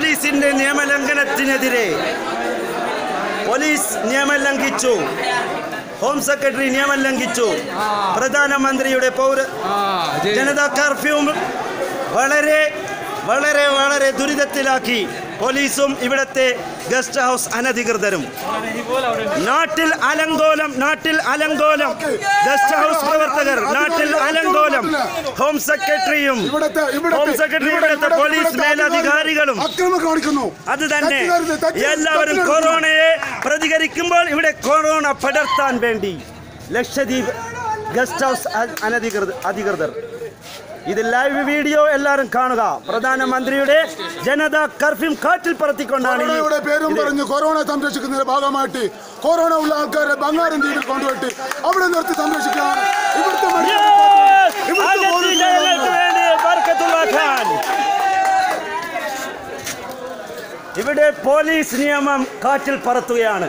പോലീസിന്റെ നിയമലംഘനത്തിനെതിരെ പോലീസ് നിയമം ലംഘിച്ചു ഹോം സെക്രട്ടറി നിയമം ലംഘിച്ചു പ്രധാനമന്ത്രിയുടെ പൗര ജനതാ കർഫ്യൂ വളരെ വളരെ വളരെ ദുരിതത്തിലാക്കി പോലീസും ഇവിടത്തെ ഗസ്റ്റ് ഹൗസ് അനധികൃതരും. നാട്ടിൽ അലങ്കോലം നാട്ടിൽ അലങ്കോലം. ഗസ്റ്റ് ഹൗസ് പ്രവർത്തകർ നാട്ടിൽ അലങ്കോലം ഹോം സെക്രട്ടറിയും ഹോം സെക്രട്ടറി ഇവിടുത്തെ പോലീസ് മേലധികാരികളും അത് തന്നെ എല്ലാവരും കൊറോണയെ പ്രതികരിക്കുമ്പോൾ ഇവിടെ കൊറോണ പടർത്താൻ വേണ്ടി ലക്ഷദ്വീപ് ഗസ്റ്റ് ഹൗസ് അനധികൃത അധികൃതർ. ഇത് ലൈവ് വീഡിയോ എല്ലാവരും കാണുക. പ്രധാനമന്ത്രിയുടെ ജനതാ കർഫ്യൂ കാറ്റിൽ പറത്തിക്കൊണ്ടാണ് പേരും പറഞ്ഞു കൊറോണ സംരക്ഷിക്കുന്നതിന്റെ ഭാഗമായിട്ട് കൊറോണ ഉള്ള ആൾക്കാരെ ബംഗാരം ദ്വീപിൽ കൊണ്ടുപോയിട്ട് അവിടെ നിർത്തി സംരക്ഷിക്കാൻ ഇവിടുത്തെ ഇവിടെ പോലീസ് നിയമം കാറ്റിൽ പറത്തുകയാണ്.